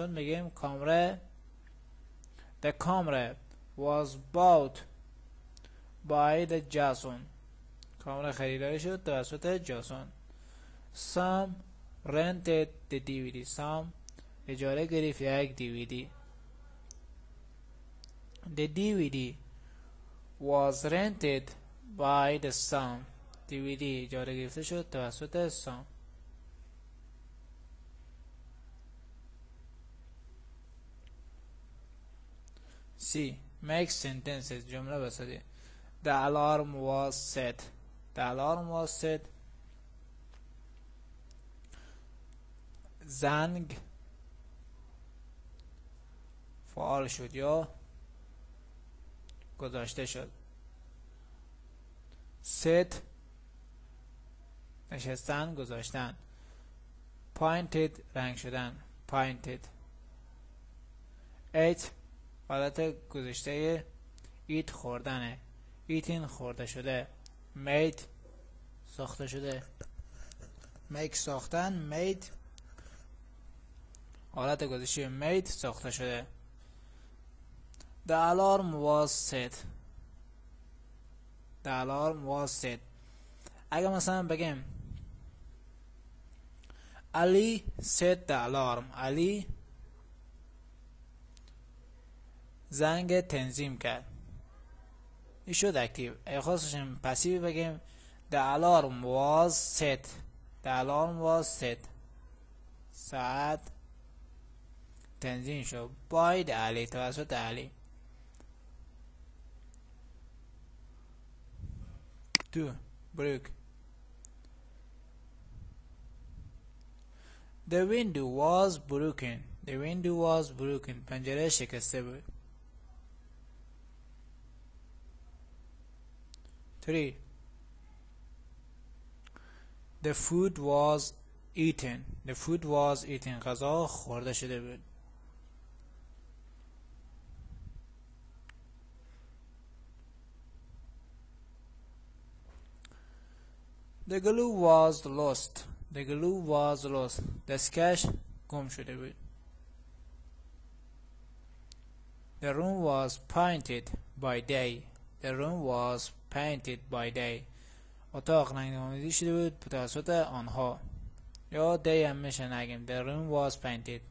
چون بگیم کامره the camera was bought by the جاسون کامره خریداری شد توسط جاسون some rented the DVD some اجاره گرفت یک DVD the DVD was rented by the some DVD اجاره گرفته شد توسط some C. Make sentences جمله بسازی The alarm was set The alarm was set زنگ فعال شد یا گذاشته شد set نشستن گذاشتن pointed رنگ شدن pointed eight حالت گذشته ایت خوردنه. ایتین خورده شده. made ساخته شده. make ساختن made حالت گذشته made ساخته شده. The alarm was set. The alarm was set. اگه مثلا بگم علی set the alarm. علی زنگ تنظیم کرد. این شد اکتیو اگه خواستشم پسیو بگیم. The alarm was set. The alarm was set. ساعت تنظیم شد. باید علی توسط علی دو بروک The window was broken. The window was broken. پنجره شکسته بود. 3 The food was eaten The food was eaten غذا خورده شده بود The glue was lost The glue was lost دستکش گم شده بود The room was painted by day The room was painted by day اتاق رنگآمیزی شده بود توسط آنها. یا day هم میشه نگیم The room was painted.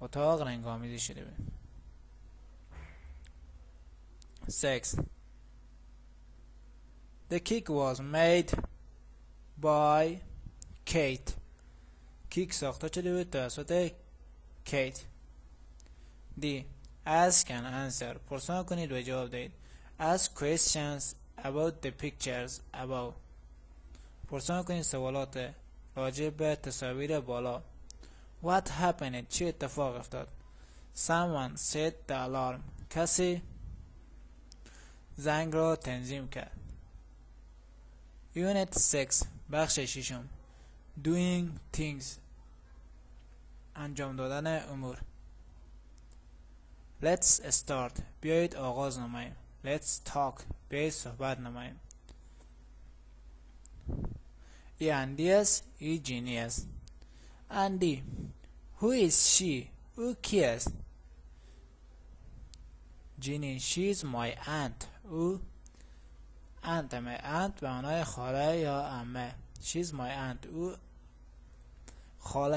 اتاق رنگآمیزی شده بود. 6 The cake was made by Kate. کیک ساخته شده بود توسط کیت دی ask and answer. پرسان کنید و جواب دهید. Ask questions about the pictures above. پرسان کنید سوالات راجع به تصاویر بالا. What happened? چه اتفاق افتاد؟ Someone set the alarm. کسی زنگ را تنظیم کرد. Unit 6 بخش ششم. Doing things. انجام دادن امور. Let's start. بیایید آغاز نماییم let's talk. بیایید صحبت نماییم ای اندی است ای جینی است اندی who is she? او کی است جینی she is my aunt او انت my aunt? به معنای خاله یا امه she's my aunt. او خاله